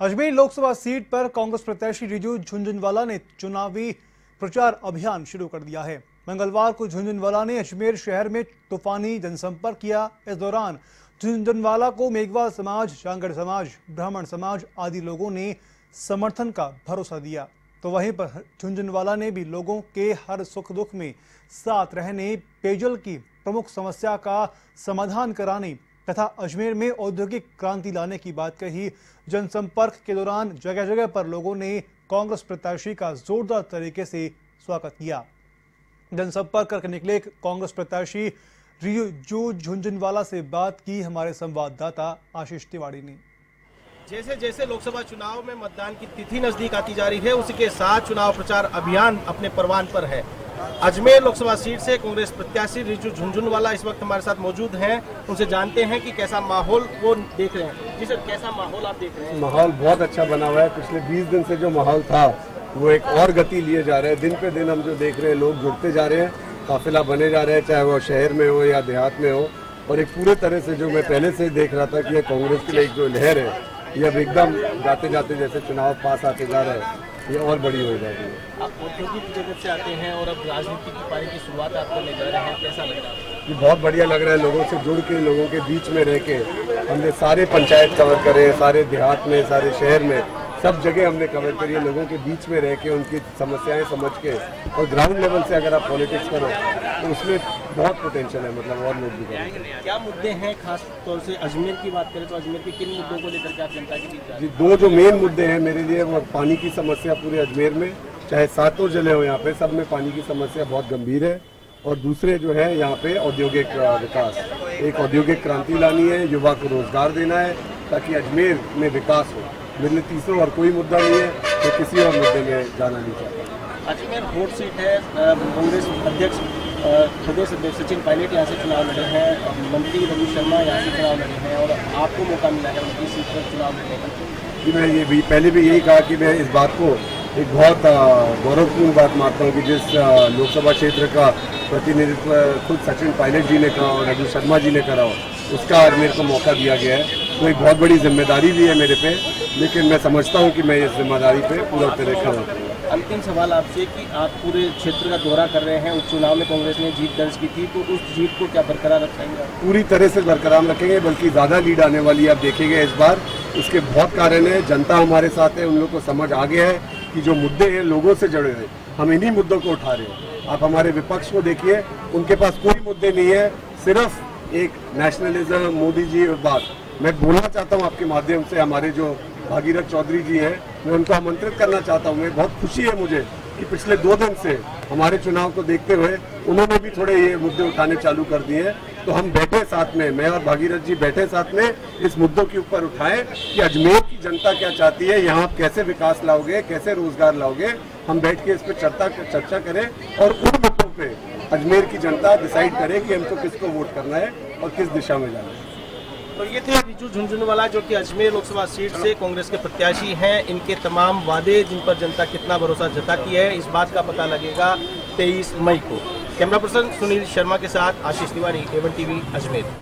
Ajmer Lok Sabha seat पर कांग्रेस प्रत्याशी रिजू झुंझुनवाला ने चुनावी प्रचार अभियान शुरू कर दिया है। मंगलवार को झुंझुनवाला ने अजमेर शहर में तूफानी जनसंपर्क किया। इस दौरान झुंझुनवाला को मेघवाल समाज जांगड़ समाज, ब्राह्मण समाज आदि लोगों ने समर्थन का भरोसा दिया। तो वहीं पर झुंझुनवाला ने भी लोगों के हर सुख दुख में साथ रहने, पेयजल की प्रमुख समस्या का समाधान कराने तथा अजमेर में औद्योगिक क्रांति लाने की बात कही। जनसंपर्क के दौरान जगह जगह पर लोगों ने कांग्रेस प्रत्याशी का जोरदार तरीके से स्वागत किया। जनसंपर्क करके निकले कांग्रेस प्रत्याशी रिजू झुंझुनवाला से बात की हमारे संवाददाता आशीष तिवारी ने। जैसे जैसे लोकसभा चुनाव में मतदान की तिथि नज़दीक आती जा रही है, उसी के साथ चुनाव प्रचार अभियान अपने परवान पर है। अजमेर लोकसभा सीट से कांग्रेस प्रत्याशी रिजू झुंझुनवाला इस वक्त हमारे साथ मौजूद हैं। उनसे जानते हैं कि कैसा माहौल वो देख रहे हैं। जी सर, कैसा माहौल आप देख रहे हैं? माहौल बहुत अच्छा बना हुआ है। पिछले 20 दिन से जो माहौल था, वो एक और गति लिए जा रहे हैं। दिन पे दिन हम जो देख रहे हैं, लोग जुड़ते जा रहे हैं, काफिला बने जा रहे हैं, चाहे वो शहर में हो या देहात में हो। और एक पूरे तरह से जो मैं पहले से देख रहा था कि ये कांग्रेस के लिए एक जो लहर है, ये अब एकदम जाते जाते जैसे चुनाव पास आते जा रहे हैं। ये और बड़ी हो जाएगी आप औद्योगिक जगत से आते हैं और अब राजनीति की पारी की शुरुआत आप करने जा रहे हैं कैसा लग रहा है? ये बहुत बढ़िया लग रहा है लोगों से जुड़ के लोगों के बीच में रह के। हमने सारे पंचायत कवर करे सारे देहात में सारे शहर में। सब जगह हमने कवर करी है लोगों के बीच में रह के उनकी समस्याएँ समझ के। और ग्राउंड लेवल से अगर आप पॉलिटिक्स करो तो उसमें बहुत पोटेंशियल है मतलब और लोग भी करें क्या मुद्दे हैं खास तौर से अजमेर की बात करें तो अजमेर के किन मुद्दों को लेकर के आप जनता के बीच जी दो जो मेन मुद्दे हैं मेरे लिए वो पानी की समस्या पूरे अजमेर में चाहे सातों ज़िले हो यहाँ पे सब में पानी की समस्या बहुत गंभीर है। और दूसरे जो है यहाँ पे औद्योगिक विकास। एक औद्योगिक क्रांति लानी है युवा को रोज़गार देना है ताकि अजमेर में विकास हो। मेरे तीसरा और कोई मुद्दा नहीं है तो किसी और मुद्दे में जाना नहीं चाहता। अजमेर वोट सीट है कांग्रेस अध्यक्ष प्रदेश अध्यक्ष सचिन पायलट यहाँ से चुनाव लड़े हैं मंत्री रवि शर्मा यहाँ से चुनाव लड़े हैं और आपको मौका मिला है उनकी सीट पर चुनाव लड़ने का। जी मैं ये भी पहले भी यही कहा कि मैं इस बात को एक बहुत गौरवपूर्ण बात मानता हूँ कि जिस लोकसभा क्षेत्र का प्रतिनिधित्व खुद सचिन पायलट जी ने करा और रघु शर्मा जी ने करा उसका आज मेरे को मौका दिया गया है। तो एक बहुत बड़ी ज़िम्मेदारी भी है मेरे पे लेकिन मैं समझता हूँ कि मैं इस ज़िम्मेदारी पे पूरा तरह खड़ा हूँ। अंतिम सवाल आपसे कि आप पूरे क्षेत्र का दौरा कर रहे हैं उपचुनाव में कांग्रेस ने जीत दर्ज की थी तो उस जीत को क्या बरकरार रखेंगे? पूरी तरह से बरकरार रखेंगे बल्कि ज़्यादा लीड आने वाली है आप देखेंगे इस बार। इसके बहुत कारण है जनता हमारे साथ है उन लोग को समझ आ गया है कि जो मुद्दे हैं लोगों से जुड़े हुए हम इन्हीं मुद्दों को उठा रहे हैं। आप हमारे विपक्ष को देखिए उनके पास कोई मुद्दे नहीं है सिर्फ़ एक नेशनलिज्म मोदी जी और बात। मैं बोलना चाहता हूँ आपके माध्यम से, हमारे जो भागीरथ चौधरी जी हैं, मैं उनको आमंत्रित करना चाहता हूँ। मैं बहुत खुशी है मुझे कि पिछले दो दिन से हमारे चुनाव को देखते हुए उन्होंने भी थोड़े ये मुद्दे उठाने चालू कर दिए हैं। तो हम बैठे साथ में, मैं और भागीरथ जी बैठे साथ में इस मुद्दों के ऊपर उठाएँ कि अजमेर की जनता क्या चाहती है, यहाँ आप कैसे विकास लाओगे, कैसे रोज़गार लाओगे, हम बैठ के इस पर चर्चा चर्चा करें और उन मुद्दों पे अजमेर की जनता डिसाइड करे कि हमको किसको वोट करना है और किस दिशा में जाना है। तो ये थे रिजू झुंझुनवाला जो कि अजमेर लोकसभा सीट से कांग्रेस के प्रत्याशी हैं, इनके तमाम वादे जिन पर जनता कितना भरोसा जताती है, इस बात का पता लगेगा 23 मई को। कैमरा पर्सन सुनील शर्मा के साथ Ashish Tiwari A one TV Ajmer.